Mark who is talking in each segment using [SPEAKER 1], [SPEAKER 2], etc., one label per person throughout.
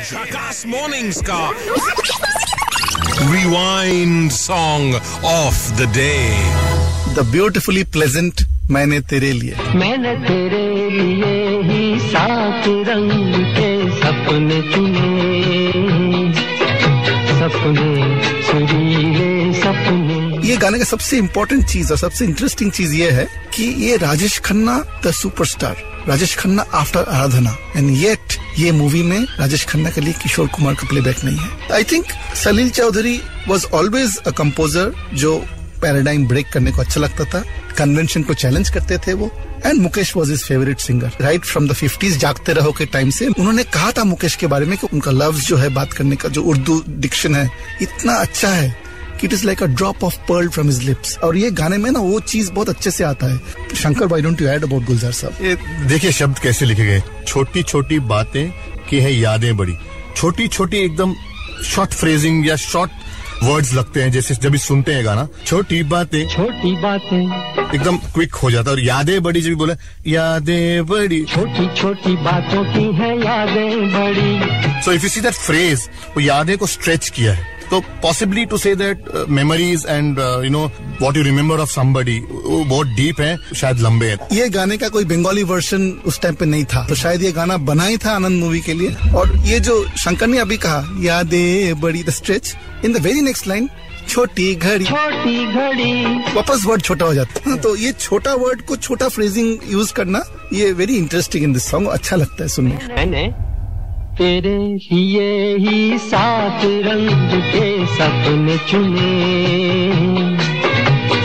[SPEAKER 1] Jackass Mornings का rewind song of the day.
[SPEAKER 2] The beautifully pleasant मैंने तेरे लिए।
[SPEAKER 3] मैंने तेरे लिए ही सात रंग के सपने चुने। सपने सुरीले सपने।
[SPEAKER 2] ये गाने का सबसे इम्पोर्टेंट चीज़ और सबसे इंटरेस्टिंग चीज़ ये है कि ये Rajesh Khanna the superstar Rajesh Khanna after Aradhana. And yet ये मूवी में राजेश खन्ना के लिए किशोर कुमार का प्लेबैक नहीं है। I think Salil Chowdhury was always a composer जो पैराडाइम ब्रेक करने को अच्छा लगता था। कन्वेंशन को चैलेंज करते थे वो। And Mukesh was is favourite singer right from the fifties Jagte Raho के टाइम से उन्होंने कहा था मुकेश के बारे में कि उनका लव्स जो है बात करने का, जो उर्दू डिक्शन है, इतना अच्छा है। It is like a drop of pearl from his lips और ये गाने में ना वो चीज़ बहुत अच्छे से आता है। Shankar why don't you add about Gulzar sahab
[SPEAKER 4] ये देखिए शब्द कैसे लिखे गए। छोटी छोटी बातें की है यादें बड़ी। छोटी छोटी एकदम शॉर्ट फ्रेजिंग या शॉर्ट वर्ड्स लगते हैं जैसे जब भी सुनते हैं गाना छोटी बातें।
[SPEAKER 3] छोटी बातें।
[SPEAKER 4] एकदम क्विक हो जाता है और यादें बड़ी जब बोले यादें बड़ी।
[SPEAKER 3] छोटी छोटी बातों की है यादें बड़ी।
[SPEAKER 4] So if you see that phrase वो यादें को स्ट्रेच किया है। तो possibly to say that memories and you know what you remember of somebody वो बहुत डीप है शायद लंबे हैं।
[SPEAKER 2] ये गाने का कोई बंगाली वर्जन उस टाइम पे नहीं था। तो शायद ये गाना बना ही था आनंद मूवी के लिए। और ये जो शंकर ने अभी कहा यादें बड़ी the stretch in the very next line छोटी घड़ी।
[SPEAKER 3] छोटी घड़ी।
[SPEAKER 2] वापस वर्ड छोटा हो जाता है। तो ये छोटा वर्ड को छोटा फ्रेजिंग यूज़ करना ये very interesting in this song अच्छा लगता है सुनने
[SPEAKER 3] मैंने तेरे लिए ही सात रंग के सपने चुने।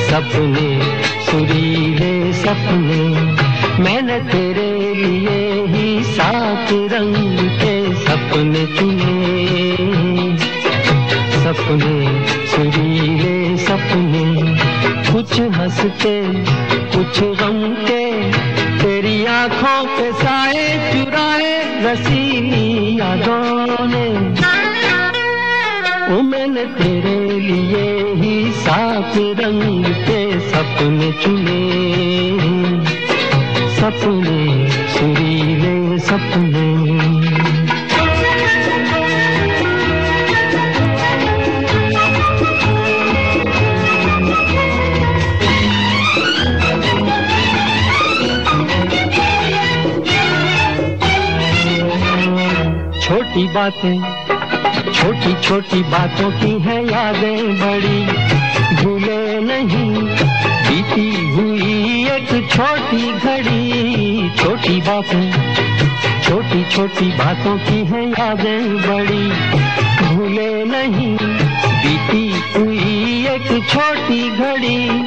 [SPEAKER 3] सपने, सुरीले सपने, मैंने तेरे लिए ही सात रंग के सपने चुने। सपने, सुरीले सपने, कुछ हँसते, कुछ गम के आँखों के साए चुराए रसीनी यादों ने। उमन तेरे लिए ही सात रंग के सपने चुने सपने सुरीले सपने छोटी बातें। छोटी छोटी बातों की है यादें बड़ी। भूले नहीं, बीती हुई एक छोटी घड़ी। छोटी बातें छोटी छोटी बातों की है यादें बड़ी। भूले नहीं, बीती हुई एक छोटी घड़ी।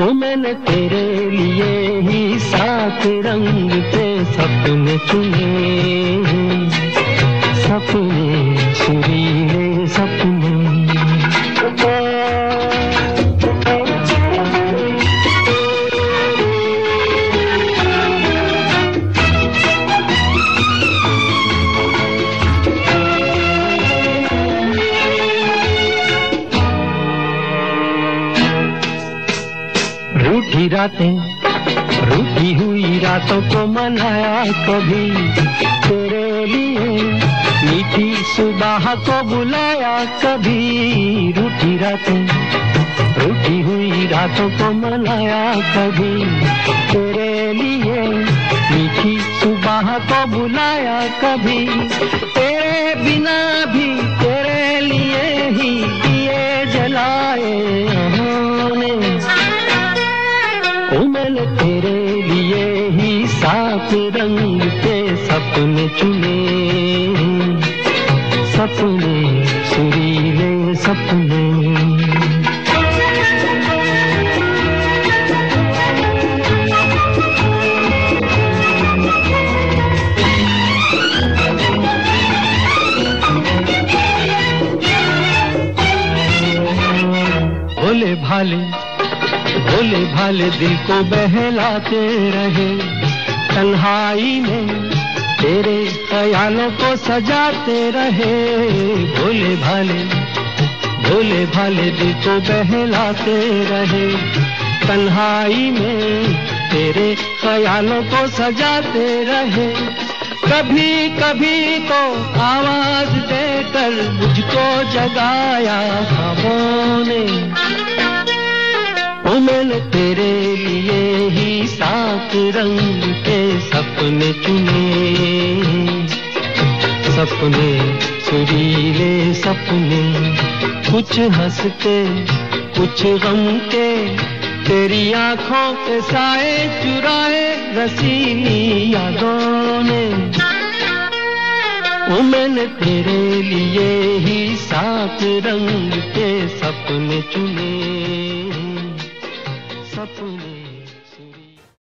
[SPEAKER 3] ओ मैंने तेरे लिए ही सात रंग के सपने चुने सपने सुरीले रातें रूठी हुई रातों को मनाया कभी। तेरे लिए मीठी सुबह को बुलाया कभी। रूठी रातें, रूठी हुई रातों को मनाया कभी। तेरे लिए मीठी सुबह को बुलाया कभी। तेरे बिना भी सपने चुने, सपने सुरीले सपने। भोले भाले भोले भाले दिल को बहलाते रहे, तन्हाई में तेरे ख्यालों को सजाते रहे। भोले भाले भोले भाले दिल को बहलाते रहे। तन्हाई में तेरे ख्यालों को सजाते रहे। कभी कभी तो आवाज़ देकर मुझको जगाया ख्वाबों ने। ओ मैंने तेरे लिए ही सात रंग के सपने चुने। सपने, सुरीले सपने, कुछ हँसते, कुछ गम के, तेरी आँखों के साए चुराए रसीली यादों ने। मैंने तेरे लिए ही सात रंग के सपने चुने। सपने